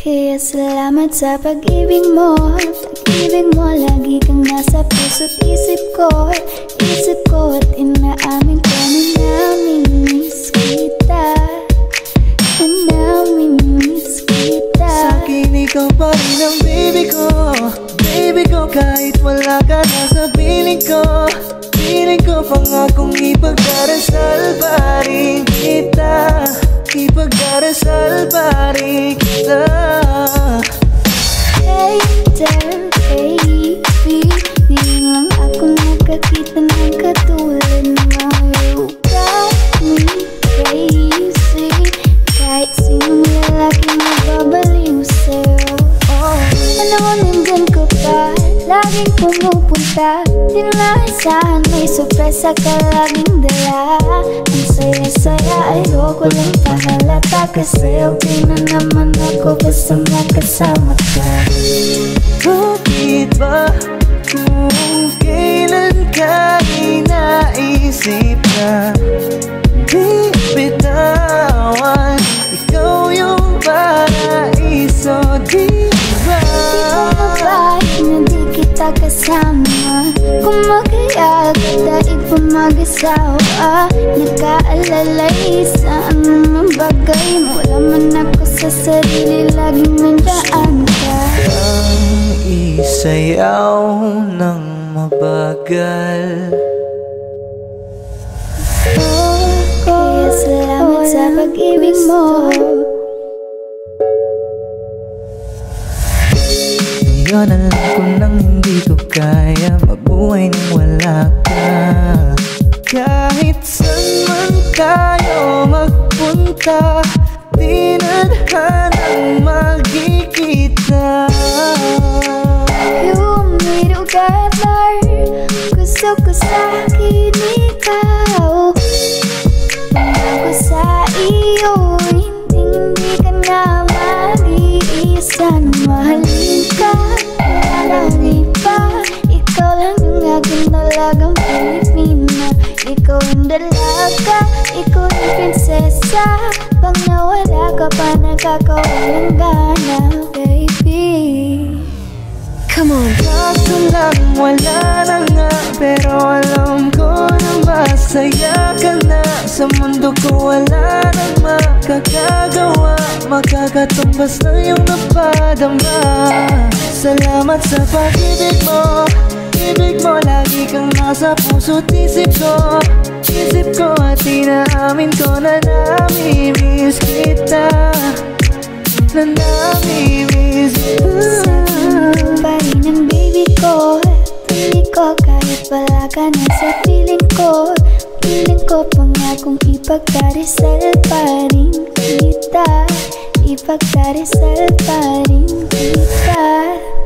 Kaya salamat sa pag-ibig mo. Pag-ibig mo Lagi kang nasa puso't isip ko. Isip ko at inaamin ko na namimiss kita. Na namimiss kita. Sa akin ikaw pa rin ang baby ko. Baby ko kahit wala ka na sa piling ko. Piling ko pangakong ipagdarasal katulad You got me crazy Kahit sinong lalaki mababaliw sa'yo oh, Ano nandyan ka pa Laging pumupunta Di mo naasahan may sorpresa ka laging dala Ang saya-saya ayoko lang pahalata Kasi okay na basta makasama ka Bakit ba inaisip na Di bitawan Ikaw yung paraiso, di ba? Di na di kita kasama. Kung mag-aya ka daig pa mag-asawa Nakaalalay sa anumang bagay Wala man ako sa sarili Laging nandaan ka. Ang isayaw ng mabagal salamat sa pag-ibig mo. Ngayon alam ko nang hindi ko kaya. Mabuhay nang wala ka. Kahit saan man tayo magpunta Di nadhanang magkikita na mahalin ka Wala nang iba? Ikaw lang yung aking dalagang Pilipina. Ikaw yung dalaga Ikaw yung prinsesa. Pag nawala ka pa Nakakawalang gana Baby. Come on. Kaso lang wala na nga Pero alam ko na masaya ka na. Sa mundo ko wala makakagawa Makakatumbas na yung napadama. Salamat sa pag-ibig mo. Ibig mo lagi kang nasa puso't isip ko. Isip ko at inaamin ko na namimiss kita. Na namimiss tingin pa rin baby ko. Pili ko kahit wala ka na sa piling ko. Piling ko pangakong ipagdarisal pa rin kita y pactar es el parín quitar